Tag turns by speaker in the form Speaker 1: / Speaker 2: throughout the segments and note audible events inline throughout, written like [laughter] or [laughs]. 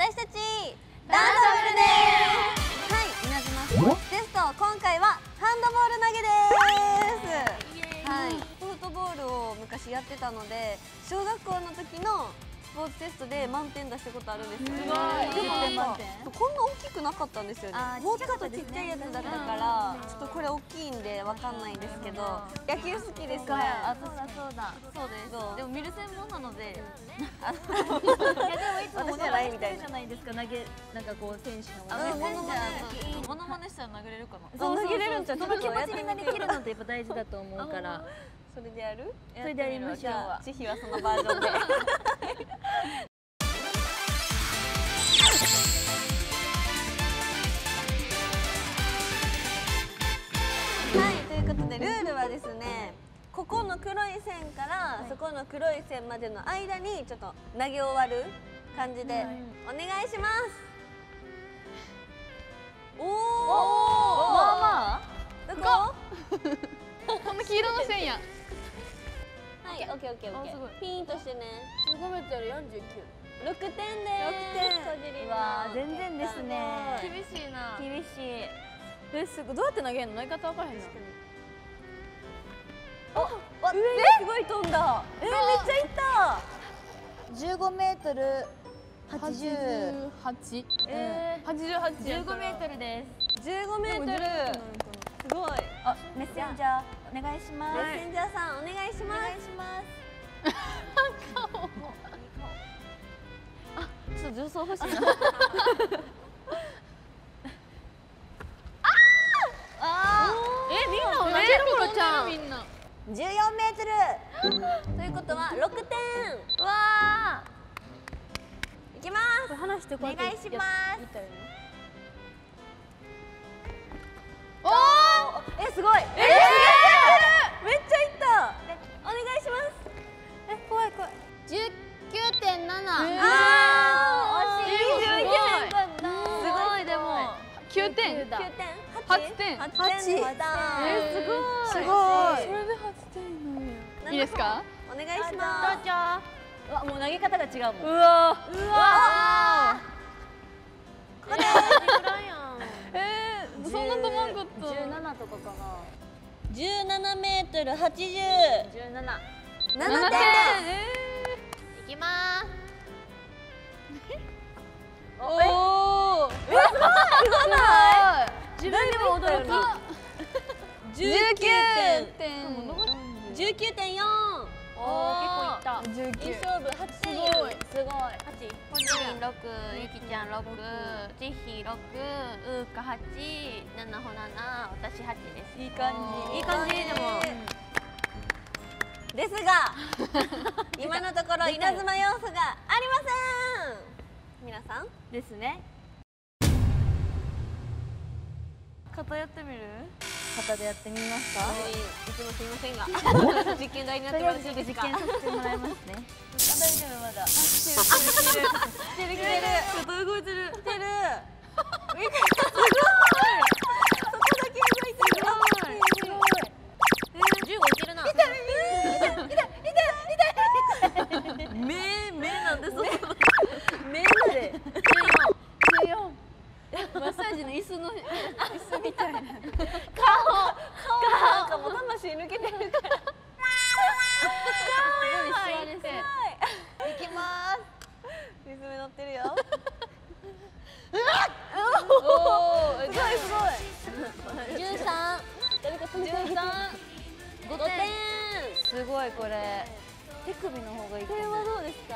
Speaker 1: 私たちダンサブルです。はい稲妻スポーツテスト今回はハンドボール投げです。はい。ソフトボールを昔やってたので小学校の時のスポーツテストで満点出したことあるんですよ
Speaker 2: すごい。
Speaker 1: でも
Speaker 2: 満点
Speaker 1: こんな大きくなかったんですよね。もうちょっとちっちゃいやつだったからちょっとこれ大きいんでわかんないんですけど野球好きですね。
Speaker 2: あそうだ。そうだ
Speaker 3: そうです。でも見る専門なので
Speaker 2: いやでもいつもモノ
Speaker 1: 私じゃないみたい
Speaker 2: じゃないですか投げなんかこう選手の。
Speaker 3: あ
Speaker 1: うん。モノマネ
Speaker 3: モノマネしたら投げれるかな。
Speaker 1: そう投げれるんちゃう
Speaker 2: その気持ちになりきるのってやっぱ大事だと思うから
Speaker 1: それでやる？
Speaker 2: それでやりましょう。
Speaker 1: 千尋はそのバージョンで。はいということでルールはですねここの黒い線からそこの黒い線までの間にちょっと投げ終わる感じでお願いします。おお
Speaker 2: まあまあ。
Speaker 1: どこ？[laughs] [laughs]
Speaker 3: この黄色の線や
Speaker 1: はい、オッケーオッケーオッケ
Speaker 3: あすごい。
Speaker 1: ー。ピーンとしてね。
Speaker 3: 15メートル49
Speaker 1: 六点です。
Speaker 2: 六点。うわー全然ですね。
Speaker 3: 厳しいな。
Speaker 2: 厳しい。
Speaker 3: えすごいどうやって投げるの？投げ方わからへんの
Speaker 1: お、わ、上にすごい飛んだ。えー、めっちゃいった。
Speaker 2: 15メートル80
Speaker 3: 88
Speaker 2: え
Speaker 3: 88
Speaker 2: 15メートルです。
Speaker 1: 十五メートル。すごい。
Speaker 2: あメッセンジャーお願いします。
Speaker 1: メッセンジャーさん、お願いしま
Speaker 2: お願いします
Speaker 3: ちょっと重曹欲しいな。
Speaker 2: あ。
Speaker 3: えみんな同じところちゃん。
Speaker 1: 十四メートル。ということは六点。
Speaker 2: ー。わ
Speaker 1: いきます。
Speaker 3: 話して
Speaker 2: ーお願いします。
Speaker 3: お
Speaker 1: え、すごい。えめ
Speaker 3: 19.7
Speaker 1: あー、惜しい。
Speaker 3: えーすごい
Speaker 1: 21点だ
Speaker 3: すごいでも。9点。
Speaker 1: 九点。
Speaker 3: 八？点
Speaker 1: 八。点。
Speaker 3: えーすごい。
Speaker 1: すごい。
Speaker 3: それで8点いいですか？
Speaker 1: お願いします。
Speaker 2: どうぞ。うわもう投げ方が違うもん。
Speaker 3: うわ。
Speaker 1: うわこれ
Speaker 3: えー、そんなとまんかった。
Speaker 2: 17とかかな。
Speaker 1: 十七メートル八十。
Speaker 2: 17
Speaker 1: 七。点。
Speaker 3: え
Speaker 2: いきま
Speaker 3: ー、おお
Speaker 1: すごない。
Speaker 2: 自分でも驚き。
Speaker 1: 十九点。
Speaker 3: 点。
Speaker 1: 十九点四。
Speaker 2: おー結構いった。
Speaker 1: いい
Speaker 3: 19
Speaker 1: 勝負八点
Speaker 3: すごい。
Speaker 2: すごい。
Speaker 3: ポジリン六、ゆきちゃん六、ジェヒ六、うーか八、ナナホナナ、私八です。
Speaker 1: いい感じ。
Speaker 3: いい感じ。でも。
Speaker 1: ですが [laughs] ころ稲妻要素がありません。皆さん
Speaker 2: ですね。
Speaker 3: 肩やってみる？
Speaker 2: 肩でやってみますか？
Speaker 1: い。つもすいませんが。[laughs] 実験台になってもらっていいですか
Speaker 2: 実験させてもらいますね。大丈夫まだ。
Speaker 1: 来てる来てる。
Speaker 3: 肩動いてる。
Speaker 1: 来てる。見てすごい。そこだけ動いてるすごい
Speaker 2: 15いけるな
Speaker 3: 目目なんでその
Speaker 1: 目まで
Speaker 3: 14。マッサージの椅子の椅子みたいな。
Speaker 1: 顔なんかもう魂抜けてるから
Speaker 3: はいって。
Speaker 2: いきます
Speaker 1: リズム乗ってるよ
Speaker 3: おお。
Speaker 1: すごいすごい13誰か止めて
Speaker 3: 13
Speaker 1: 5点
Speaker 2: すごいこれ手首の方がいい
Speaker 1: これはどうですか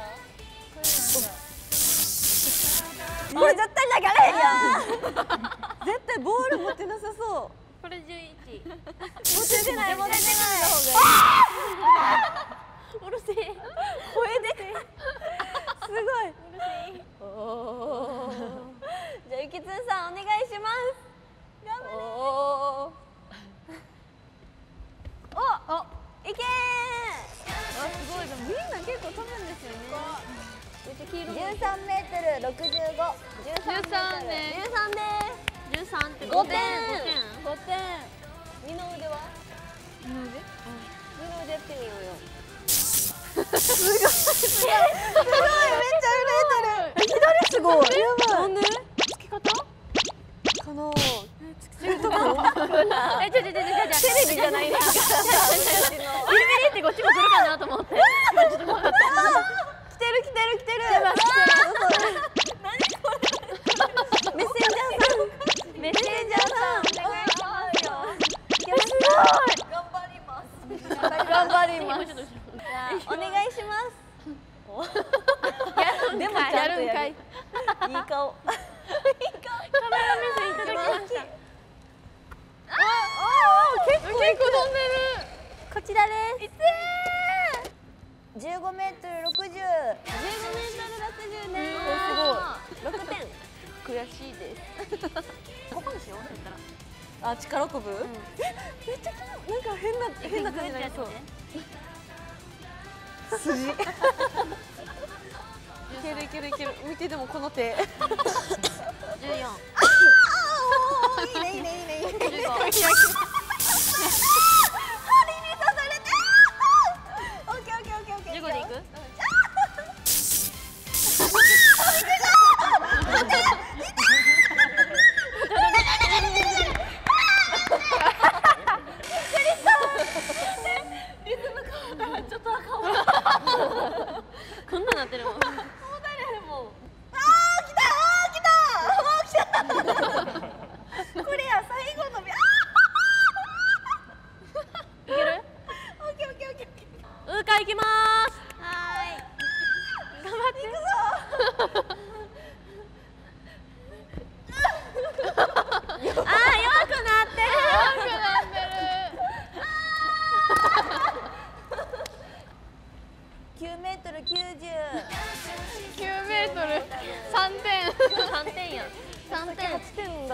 Speaker 1: これ絶対投げられへんやん絶対ボール持ってなさそう。
Speaker 3: これ11。
Speaker 1: 持っててない持っててない。
Speaker 3: うるせえ。
Speaker 1: 声で。すごい。おおじゃあゆきつんさんお願いします。頑張れ。おおおいけー。あすごい。でもみんな結構飛ぶんですよね。めっちゃ黄色い
Speaker 2: 13メートル65
Speaker 3: 13ね
Speaker 1: 13です
Speaker 3: 十三って
Speaker 1: 5点
Speaker 3: 五点。
Speaker 1: 5点二の腕は？
Speaker 3: 二の腕？
Speaker 1: 二の腕やってみようよ
Speaker 2: すごい
Speaker 1: あ力こぶ、えめっちゃ気なんか変な変な感じになりそう。筋。いけるいけるいける。見てでもこの手。
Speaker 3: 14
Speaker 1: いいねいいねいいね。いいね
Speaker 3: こんななってるもんもう誰も。
Speaker 1: んあー来たあー。来たあー。来たこれや最後のびあ
Speaker 3: いける
Speaker 1: オッケー。オッケー。オッケー。オッケー。
Speaker 3: ウー。カ行きます
Speaker 1: はー。い
Speaker 3: 頑張って
Speaker 1: 行くぞ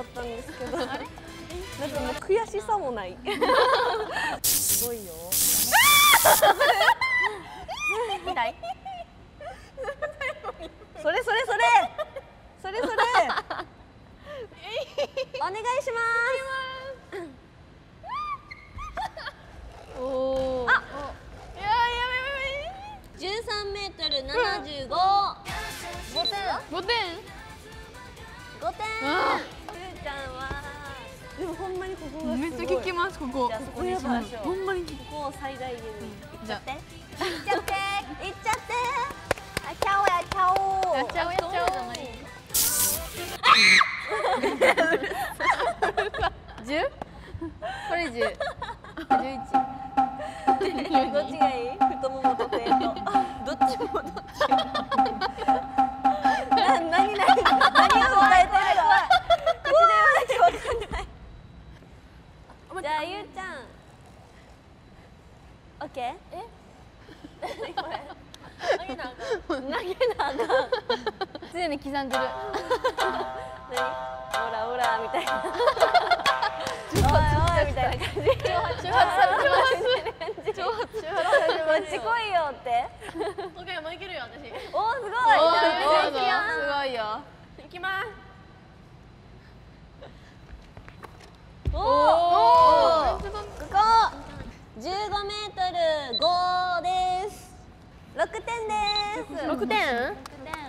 Speaker 1: だったんですけど。なんかもう悔しさもない。[laughs] すごいよ。
Speaker 3: 痛い。
Speaker 1: それそれそれ。それそれ。お願いします。
Speaker 4: おおあ。いや
Speaker 3: 13メートル75
Speaker 1: 5点
Speaker 4: 5点
Speaker 1: 5点でもほんまにここが
Speaker 4: めっちゃ効きますここ。
Speaker 1: じゃあそこにしましょう
Speaker 4: ほんまに。効
Speaker 1: ここを最大限にいっちゃって。
Speaker 2: いっちゃって
Speaker 1: いっちゃって。
Speaker 2: あちゃおうやちゃおう
Speaker 4: やっちゃおうやっちゃおう10これ10 11 [laughs]
Speaker 1: どっちがいい？太ももと手とこれ投げなあかん。投げなあかん。
Speaker 4: すでに刻んでる。
Speaker 1: 何？オラオラみたいな。おいおいみたいな感じ。
Speaker 4: 挑発されて。ます
Speaker 1: 挑発こっち来いよって。
Speaker 3: けるよ私
Speaker 1: おーすごい
Speaker 4: おー
Speaker 1: じゃあ
Speaker 4: すごいぞすごいよ
Speaker 3: いきます
Speaker 1: おお
Speaker 4: お
Speaker 1: ここ15メートル5です6点です。
Speaker 3: 6点？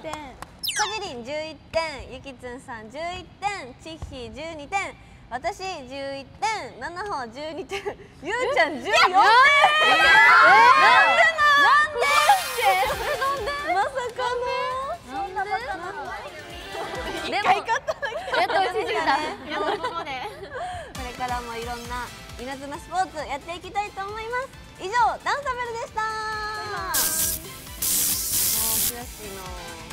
Speaker 1: 点。こじりん11点ゆきつんさん11点ちっひ12点私11点ななほ12点ゆうちゃん14点。なんで？なんで？なんで？まさかのそんなバカなで？もやっと落ち着いたからもいろんな稲妻スポーツやっていきたいと思います。以上ダンサブルでした。もう悔しいな